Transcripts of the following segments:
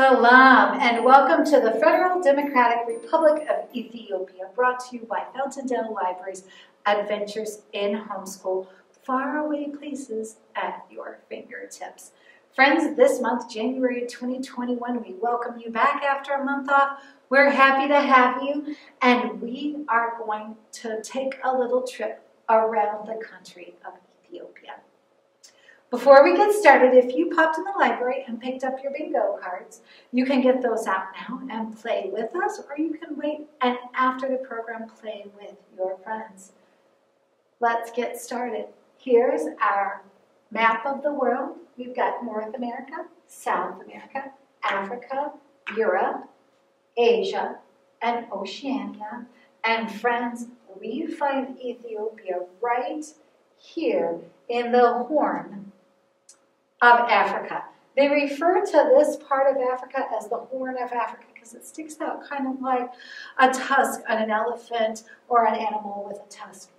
Salam and welcome to the Federal Democratic Republic of Ethiopia, brought to you by Fountaindale Libraries Adventures in Homeschool, faraway places at your fingertips. Friends, this month, January 2021, we welcome you back after a month off. We're happy to have you, and we are going to take a little trip around the country of Ethiopia. Before we get started, if you popped in the library and picked up your bingo cards, you can get those out now and play with us, or you can wait and after the program play with your friends. Let's get started. Here's our map of the world. We've got North America, South America, Africa, Europe, Asia, and Oceania. And friends, we find Ethiopia right here in the Horn of Africa. They refer to this part of Africa as the Horn of Africa because it sticks out kind of like a tusk on an elephant or an animal with a tusk.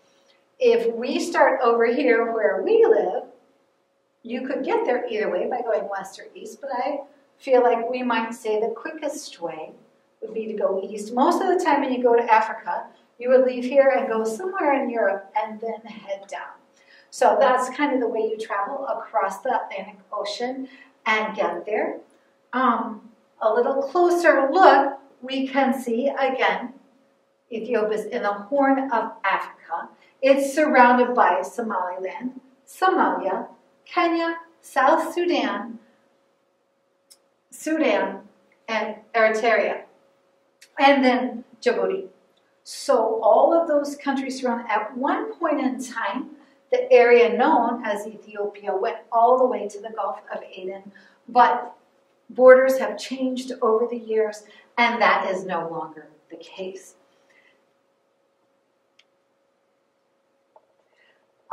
If we start over here where we live, you could get there either way by going west or east, but I feel like we might say the quickest way would be to go east. Most of the time when you go to Africa, you would leave here and go somewhere in Europe and then head down. So that's kind of the way you travel across the Atlantic Ocean and get there. Um, a little closer look, we can see again, Ethiopia is in the Horn of Africa. It's surrounded by Somaliland, Somalia, Kenya, South Sudan, Sudan, and Eritrea, and then Djibouti. So all of those countries surround, at one point in time, the area known as Ethiopia went all the way to the Gulf of Aden, but borders have changed over the years, and that is no longer the case.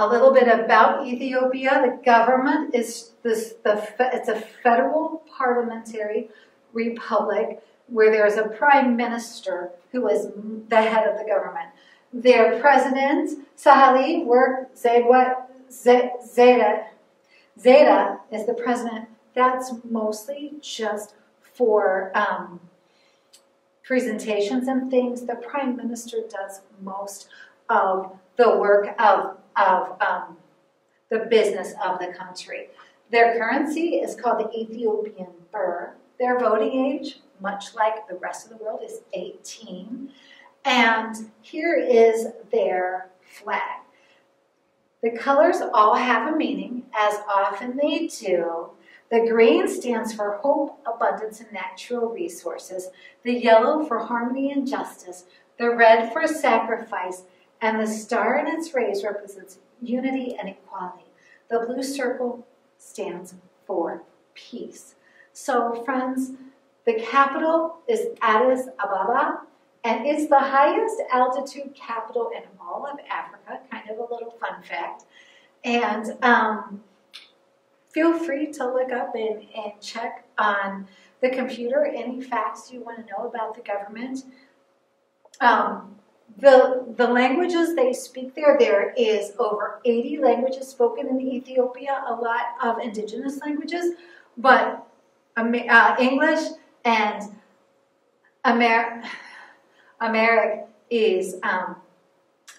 A little bit about Ethiopia. The government is this, the, it's a federal parliamentary republic where there is a prime minister who is the head of the government. Their president, Sahali Work Zeta, Zeta is the president. That's mostly just for um, presentations and things. The prime minister does most of the work of, of um, the business of the country. Their currency is called the Ethiopian birr. Their voting age, much like the rest of the world, is 18. And here is their flag. The colors all have a meaning, as often they do. The green stands for hope, abundance, and natural resources. The yellow for harmony and justice. The red for sacrifice. And the star in its rays represents unity and equality. The blue circle stands for peace. So, friends, the capital is Addis Ababa, and it's the highest altitude capital in all of Africa, kind of a little fun fact. And um, feel free to look up and, and check on the computer any facts you want to know about the government. Um, the, the languages they speak there, there is over 80 languages spoken in Ethiopia, a lot of indigenous languages, but uh, English and Amer Amharic is um,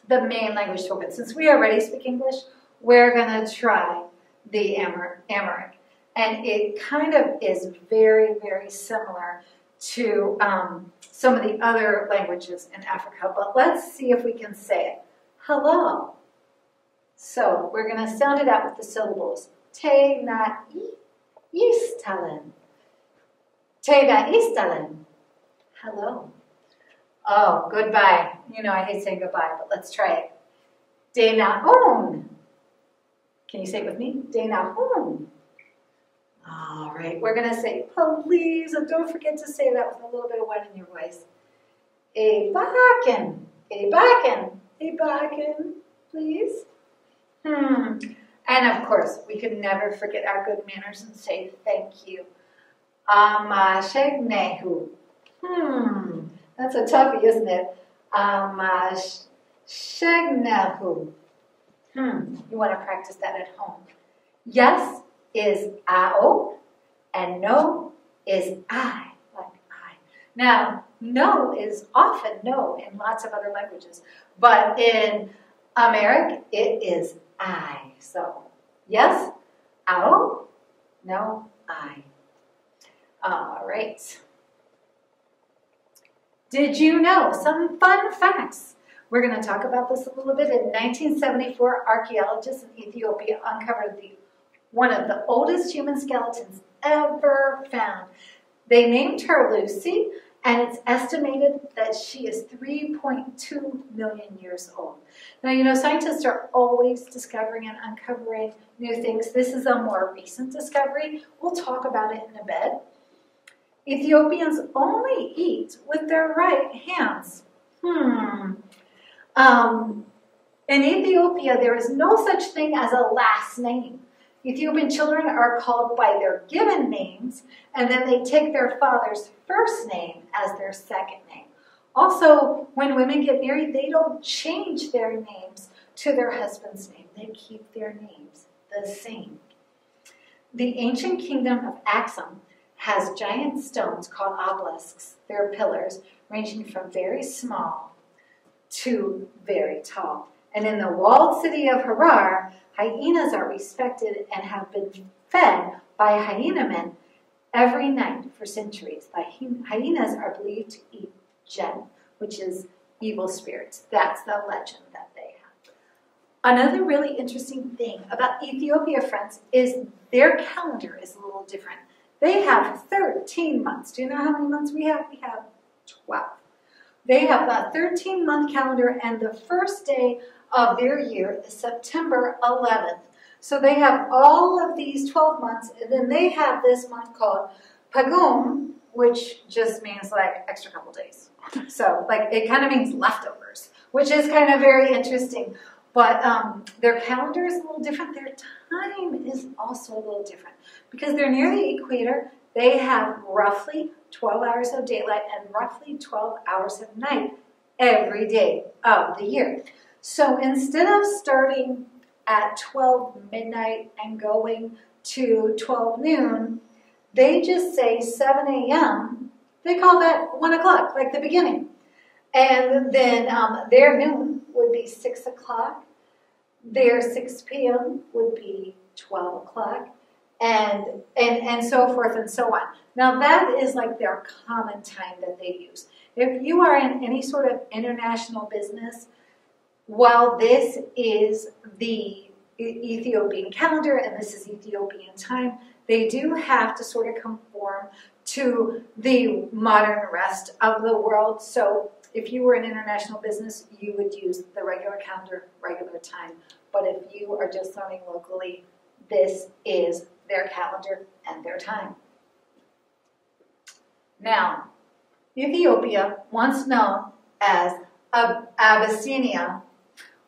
the main language spoken. Since we already speak English, we're going to try the Amharic. And it kind of is very, very similar to um, some of the other languages in Africa. But let's see if we can say it. Hello. So we're going to sound it out with the syllables. Te na istalen. Te na istalen. Hello. Oh, goodbye. You know, I hate saying goodbye, but let's try it. Denahun. Can you say it with me? Denahun. All right, we're going to say please, and don't forget to say that with a little bit of wet in your voice. A backen, a backen, a backen, please. Hmm. And of course, we could never forget our good manners and say thank you. Amashegnehu. Hmm. That's a toughie, isn't it? Amashegnehu. Hmm. You want to practice that at home. Yes is ao, and no is I, like I. Now, no is often no in lots of other languages, but in Amharic, it is I. So, yes, ao, no, I. All right. Did you know some fun facts? We're going to talk about this a little bit. In 1974, archaeologists in Ethiopia uncovered the, one of the oldest human skeletons ever found. They named her Lucy, and it's estimated that she is 3.2 million years old. Now, you know, scientists are always discovering and uncovering new things. This is a more recent discovery. We'll talk about it in a bit. Ethiopians only eat with their right hands. Hmm. Um, in Ethiopia, there is no such thing as a last name. Ethiopian children are called by their given names, and then they take their father's first name as their second name. Also, when women get married, they don't change their names to their husband's name. They keep their names the same. The ancient kingdom of Axum has giant stones called obelisks. They're pillars ranging from very small to very tall. And in the walled city of Harar, hyenas are respected and have been fed by hyenamen every night for centuries. The hyenas are believed to eat jinn, which is evil spirits. That's the legend that they have. Another really interesting thing about Ethiopia, friends, is their calendar is a little different. They have 13 months. Do you know how many months we have? We have 12. They have that 13 month calendar, and the first day of their year is September 11th. So they have all of these 12 months, and then they have this month called Pagum, which just means like extra couple days. So, like, it kind of means leftovers, which is kind of very interesting. But um, their calendar is a little different. Their time is also a little different because they're near the equator. They have roughly 12 hours of daylight and roughly 12 hours of night every day of the year. So instead of starting at 12 midnight and going to 12 noon, they just say 7 a.m. They call that 1 o'clock, like the beginning. And then um, their noon would be 6 o'clock. Their 6 p.m. would be 12 o'clock and, and, and so forth and so on. Now that is like their common time that they use. If you are in any sort of international business, while this is the Ethiopian calendar and this is Ethiopian time, they do have to sort of conform to the modern rest of the world. So if you were an international business, you would use the regular calendar, regular time. But if you are just learning locally, this is their calendar and their time. Now, Ethiopia, once known as Ab Abyssinia,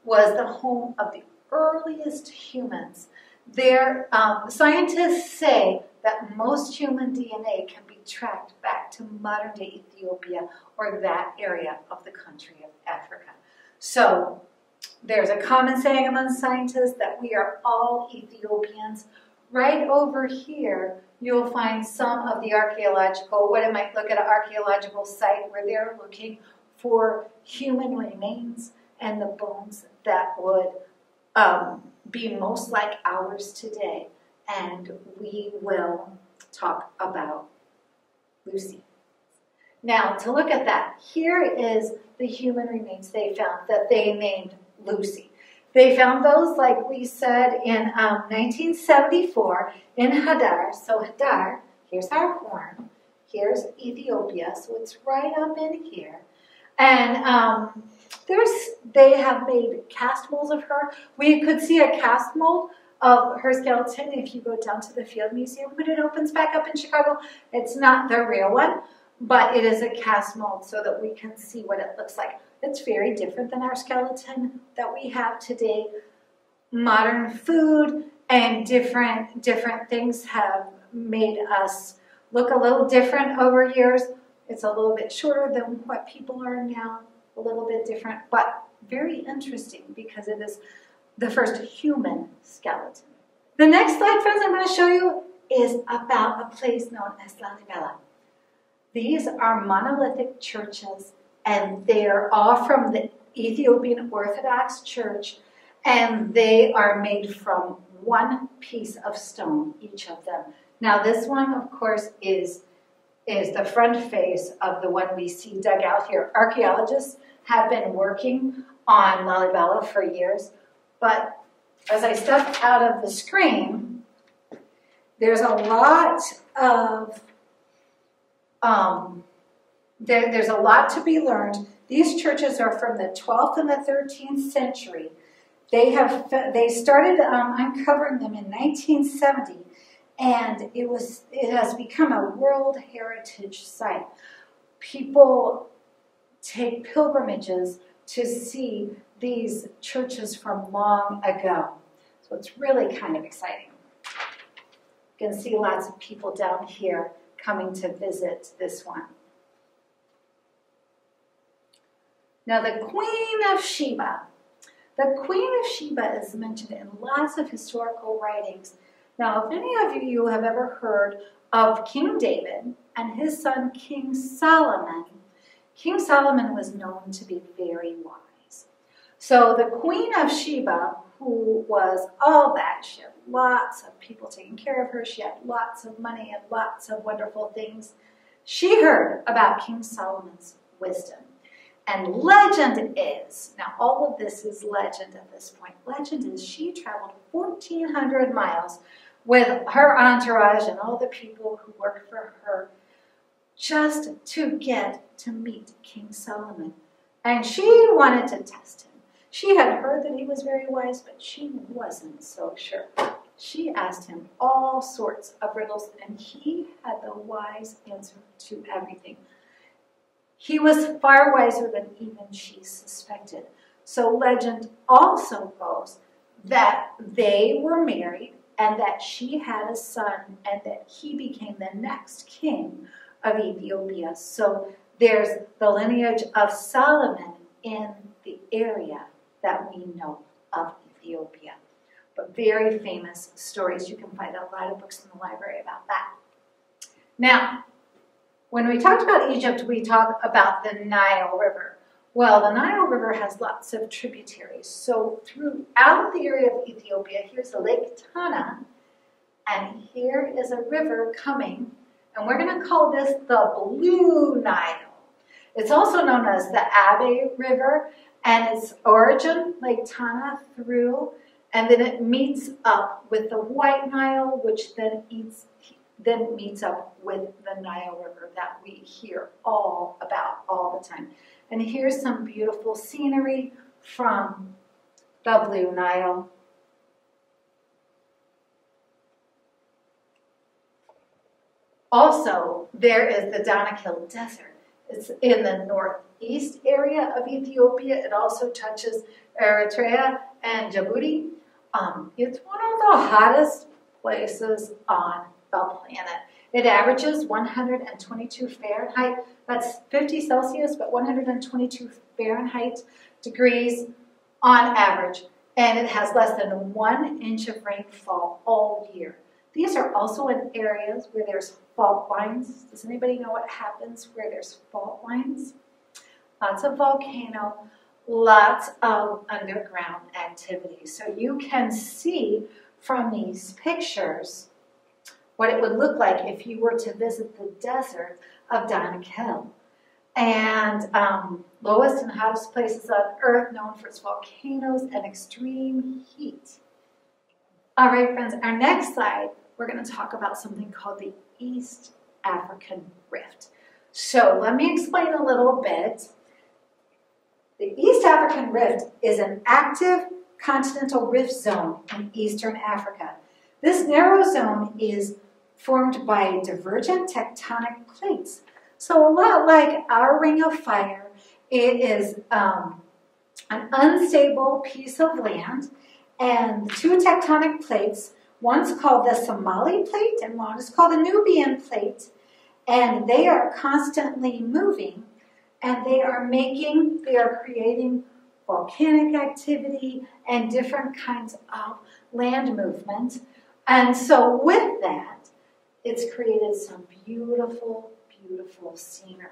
was the home of the earliest humans. Their um, scientists say that most human DNA can tracked back to modern day Ethiopia or that area of the country of Africa. So there's a common saying among scientists that we are all Ethiopians. Right over here, you'll find some of the archaeological, what it might look at an archaeological site where they're looking for human remains and the bones that would um, be most like ours today. And we will talk about Lucy. Now, to look at that, here is the human remains they found that they named Lucy. They found those, like we said, in um, 1974 in Hadar. So Hadar, here's our horn. Here's Ethiopia, so it's right up in here. And um, there's, they have made cast molds of her. We could see a cast mold of her skeleton if you go down to the Field Museum when it opens back up in Chicago. It's not the real one, but it is a cast mold so that we can see what it looks like. It's very different than our skeleton that we have today. Modern food and different different things have made us look a little different over years. It's a little bit shorter than what people are now, a little bit different, but very interesting because it is the first human skeleton. The next slide, friends, I'm going to show you is about a place known as Lalibela. These are monolithic churches, and they're all from the Ethiopian Orthodox Church, and they are made from one piece of stone, each of them. Now, this one, of course, is, is the front face of the one we see dug out here. Archaeologists have been working on Lalibela for years, but as I step out of the screen, there's a lot of um, there, there's a lot to be learned. These churches are from the 12th and the 13th century. They have they started um, uncovering them in 1970, and it was it has become a World Heritage Site. People take pilgrimages to see these churches from long ago. So it's really kind of exciting. You can see lots of people down here coming to visit this one. Now, the Queen of Sheba. The Queen of Sheba is mentioned in lots of historical writings. Now, if any of you have ever heard of King David and his son King Solomon, King Solomon was known to be very wise. So the Queen of Sheba, who was all that, she had lots of people taking care of her, she had lots of money and lots of wonderful things, she heard about King Solomon's wisdom. And legend is, now all of this is legend at this point, legend is she traveled 1,400 miles with her entourage and all the people who worked for her just to get to meet King Solomon. And she wanted to test him. She had heard that he was very wise, but she wasn't so sure. She asked him all sorts of riddles, and he had the wise answer to everything. He was far wiser than even she suspected. So legend also goes that they were married and that she had a son and that he became the next king of Ethiopia. So there's the lineage of Solomon in the area that we know of Ethiopia. But very famous stories. You can find a lot of books in the library about that. Now, when we talked about Egypt, we talked about the Nile River. Well, the Nile River has lots of tributaries. So throughout the area of Ethiopia, here's Lake Tana, and here is a river coming, and we're going to call this the Blue Nile. It's also known as the Abe River, and its origin, Lake Tana, through, and then it meets up with the White Nile, which then eats then meets up with the Nile River that we hear all about all the time. And here's some beautiful scenery from the Blue Nile. Also, there is the Danakil Desert. It's in the northeast area of Ethiopia. It also touches Eritrea and Djibouti. Um, it's one of the hottest places on the planet. It averages 122 Fahrenheit, that's 50 Celsius, but 122 Fahrenheit degrees on average, and it has less than one inch of rainfall all year. These are also in areas where there's fault lines. Does anybody know what happens where there's fault lines? Lots of volcano, lots of underground activity. So you can see from these pictures what it would look like if you were to visit the desert of Danakil. And um, lowest and hottest places on earth known for its volcanoes and extreme heat. All right, friends, our next slide, we're going to talk about something called the East African Rift. So let me explain a little bit. The East African Rift is an active continental rift zone in eastern Africa. This narrow zone is formed by divergent tectonic plates. So a lot like our ring of fire, it is um, an unstable piece of land and two tectonic plates, one's called the Somali plate and one is called the Nubian plate, and they are constantly moving and they are making, they are creating volcanic activity and different kinds of land movement. And so with that, it's created some beautiful, beautiful scenery.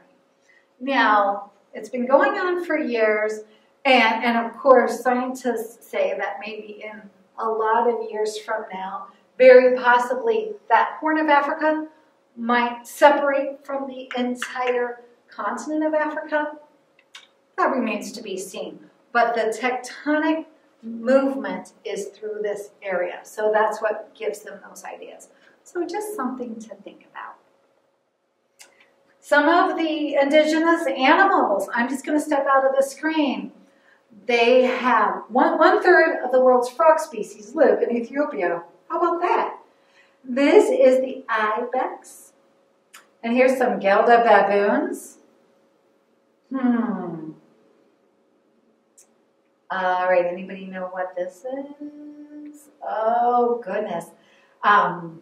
Now, it's been going on for years, and, and of course, scientists say that maybe in a lot of years from now, very possibly that Horn of Africa might separate from the entire continent of Africa. That remains to be seen. But the tectonic movement is through this area. So that's what gives them those ideas. So just something to think about. Some of the indigenous animals, I'm just going to step out of the screen. They have one, one third of the world's frog species live in Ethiopia. How about that? This is the ibex. And here's some Gelada baboons. Hmm. All right, anybody know what this is? Oh, goodness. Um,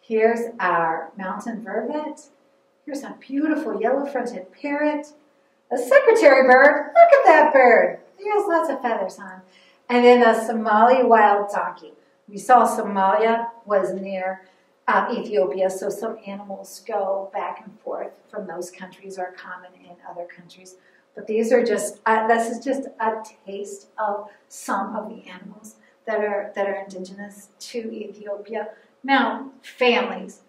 here's our mountain vervet. Here's a beautiful yellow-fronted parrot. A secretary bird. Look at that bird. He has lots of feathers on. And then a Somali wild donkey. We saw Somalia was near uh, Ethiopia, so some animals go back and forth from those countries are common in other countries. But these are just, uh, this is just a taste of some of the animals that are, that are indigenous to Ethiopia. Now, families.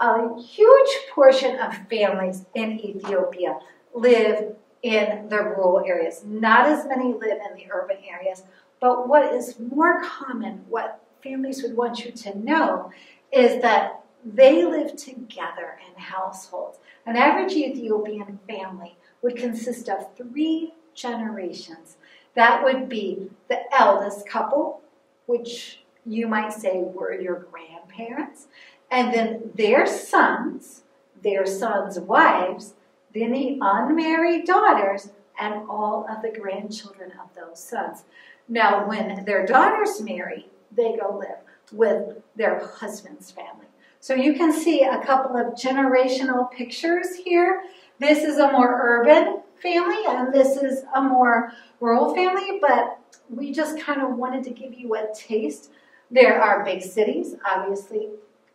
A huge portion of families in Ethiopia live in the rural areas. Not as many live in the urban areas, but what is more common, what families would want you to know, is that they live together in households. An average Ethiopian family would consist of three generations. That would be the eldest couple, which you might say were your grandparents, and then their sons, their sons' wives, then the unmarried daughters, and all of the grandchildren of those sons. Now, when their daughters marry, they go live with their husband's family. So you can see a couple of generational pictures here. This is a more urban family and this is a more rural family, but we just kind of wanted to give you a taste. There are big cities, obviously,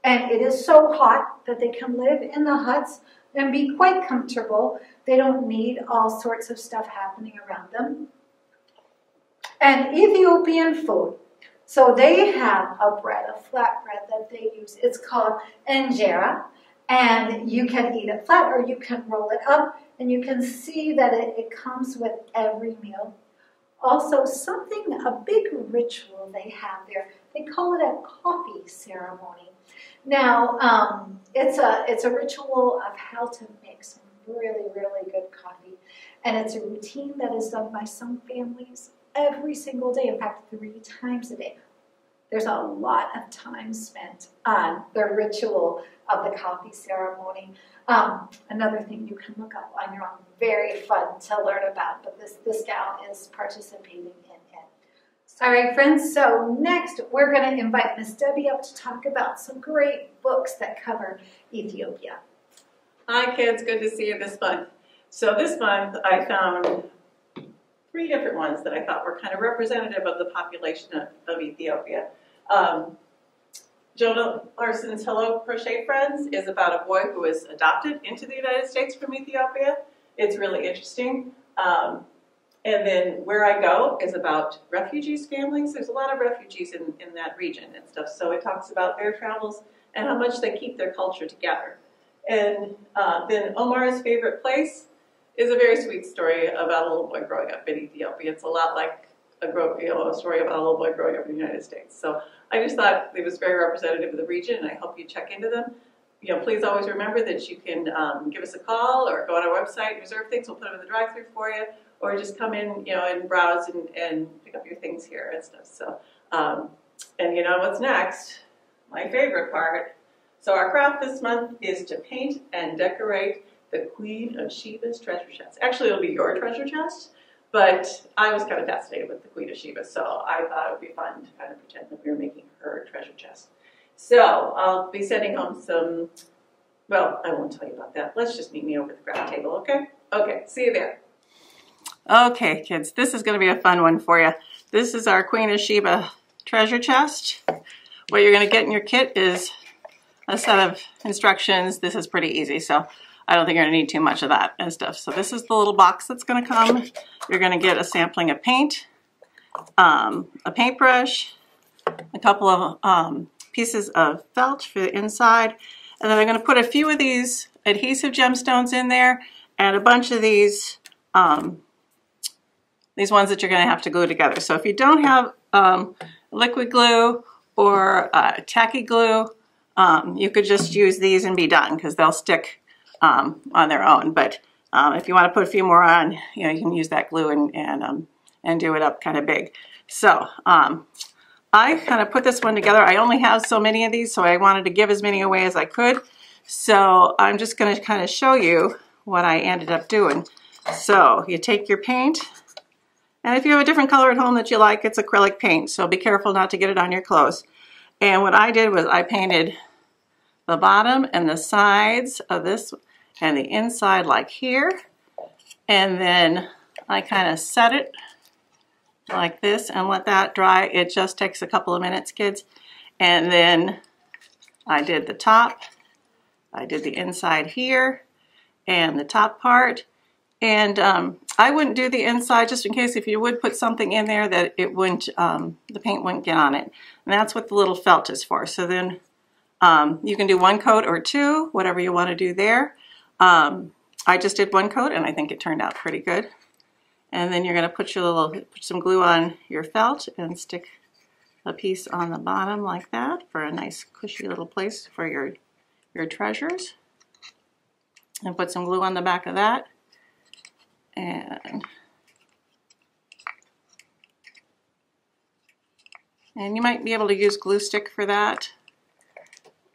and it is so hot that they can live in the huts and be quite comfortable. They don't need all sorts of stuff happening around them. And Ethiopian food. So they have a bread, a flat bread that they use. It's called injera, and you can eat it flat or you can roll it up, and you can see that it, it comes with every meal. Also, something, a big ritual they have there. They call it a coffee ceremony. Now, um, it's a it's a ritual of how to make some really, really good coffee. And it's a routine that is done by some families every single day, in fact, three times a day. There's a lot of time spent on the ritual of the coffee ceremony. Um, another thing you can look up on your own, very fun to learn about, but this, this gal is participating. All right, friends, so next we're going to invite Miss Debbie up to talk about some great books that cover Ethiopia. Hi kids, good to see you this month. So this month I found three different ones that I thought were kind of representative of the population of, of Ethiopia. Um, Jonah Larson's Hello Crochet Friends is about a boy who was adopted into the United States from Ethiopia. It's really interesting. Um, and then Where I Go is about refugees' families. There's a lot of refugees in, in that region and stuff. So it talks about their travels and how much they keep their culture together. And uh, then Omar's Favorite Place is a very sweet story about a little boy growing up in Ethiopia. It's a lot like a, you know, a story about a little boy growing up in the United States. So I just thought it was very representative of the region, and I hope you check into them. You know, please always remember that you can um, give us a call or go on our website reserve things. We'll put them in the drive-through for you, or just come in, you know, and browse and, and pick up your things here and stuff. So, um, and you know what's next? My favorite part. So our craft this month is to paint and decorate the Queen of Sheba's treasure chest. Actually, it'll be your treasure chest, but I was kind of fascinated with the Queen of Sheba, so I thought it would be fun to kind of pretend that we were making her treasure chest. So I'll be sending home some, well, I won't tell you about that. Let's just meet me over the craft table, okay? Okay, see you there. Okay, kids, this is going to be a fun one for you. This is our Queen of Sheba treasure chest. What you're going to get in your kit is a set of instructions. This is pretty easy, so I don't think you're gonna need too much of that and stuff. So this is the little box that's gonna come. You're gonna get a sampling of paint, um, a paintbrush, a couple of um, pieces of felt for the inside, and then I'm gonna put a few of these adhesive gemstones in there and a bunch of these um, these ones that you're going to have to glue together. So if you don't have um, liquid glue or uh, tacky glue, um, you could just use these and be done because they'll stick um, on their own. But um, if you want to put a few more on, you know, you can use that glue and and, um, and do it up kind of big. So um, I kind of put this one together. I only have so many of these, so I wanted to give as many away as I could. So I'm just going to kind of show you what I ended up doing. So you take your paint, and if you have a different color at home that you like, it's acrylic paint, so be careful not to get it on your clothes. And what I did was I painted the bottom and the sides of this and the inside like here. And then I kind of set it like this and let that dry. It just takes a couple of minutes, kids. And then I did the top. I did the inside here and the top part. And um, I wouldn't do the inside just in case if you would put something in there that it wouldn't, um, the paint wouldn't get on it. And that's what the little felt is for. So then um, you can do one coat or two, whatever you want to do there. Um, I just did one coat and I think it turned out pretty good. And then you're going to put your little, put some glue on your felt and stick a piece on the bottom like that for a nice cushy little place for your, your treasures. And put some glue on the back of that and and you might be able to use glue stick for that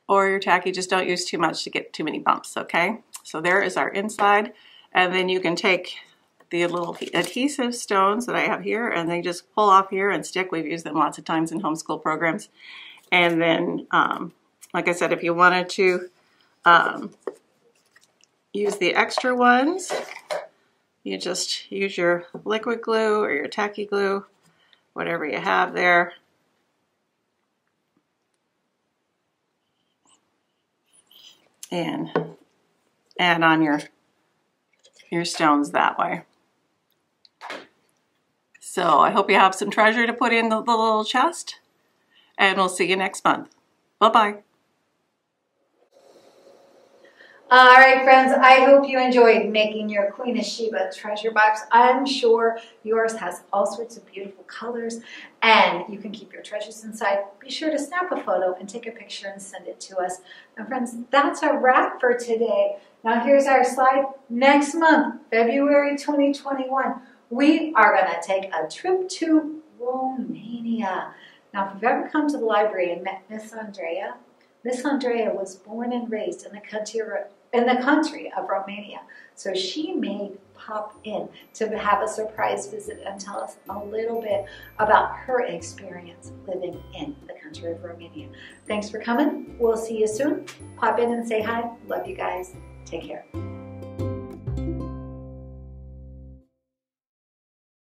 or your tacky just don't use too much to get too many bumps okay? So there is our inside and then you can take the little adhesive stones that I have here and they just pull off here and stick. We've used them lots of times in homeschool programs. And then um, like I said if you wanted to um, use the extra ones you just use your liquid glue or your tacky glue, whatever you have there. And add on your, your stones that way. So I hope you have some treasure to put in the, the little chest. And we'll see you next month. Bye-bye. All right, friends, I hope you enjoyed making your Queen of Sheba treasure box. I'm sure yours has all sorts of beautiful colors and you can keep your treasures inside. Be sure to snap a photo and take a picture and send it to us. And friends, that's a wrap for today. Now here's our slide. Next month, February 2021, we are going to take a trip to Romania. Now, if you've ever come to the library and met Miss Andrea, Miss Andrea was born and raised in the country in the country of Romania. So she may pop in to have a surprise visit and tell us a little bit about her experience living in the country of Romania. Thanks for coming. We'll see you soon. Pop in and say hi. Love you guys. Take care.